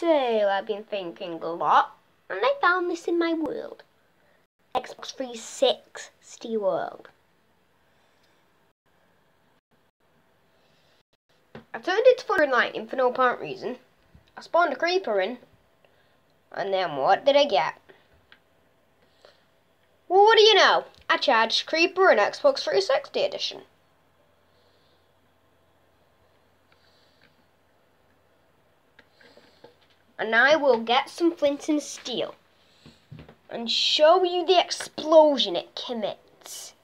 So I've been thinking a lot, and I found this in my world. Xbox 360 world. I turned it to thunder and lightning for no apparent reason. I spawned a creeper in, and then what did I get? Well, what do you know? I charged Creeper and Xbox 360 edition. And I will get some flint and steel and show you the explosion it commits.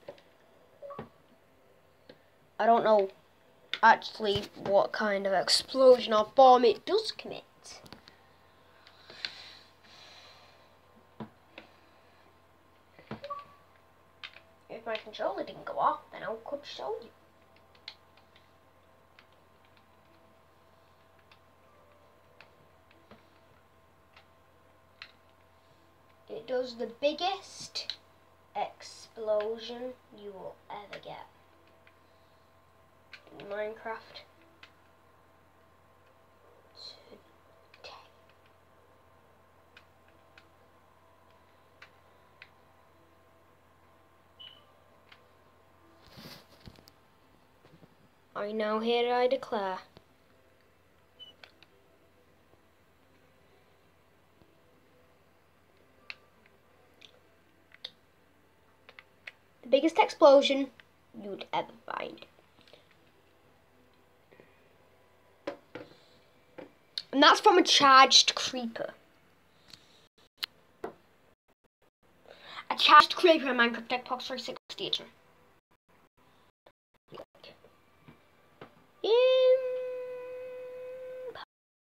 I don't know actually what kind of explosion or bomb it does commit. If my controller didn't go off, then I could show you. It does the biggest explosion you will ever get in Minecraft. I now here I declare the biggest explosion you'd ever find. And that's from a charged creeper. A charged creeper in Minecraft Xbox 360 edition.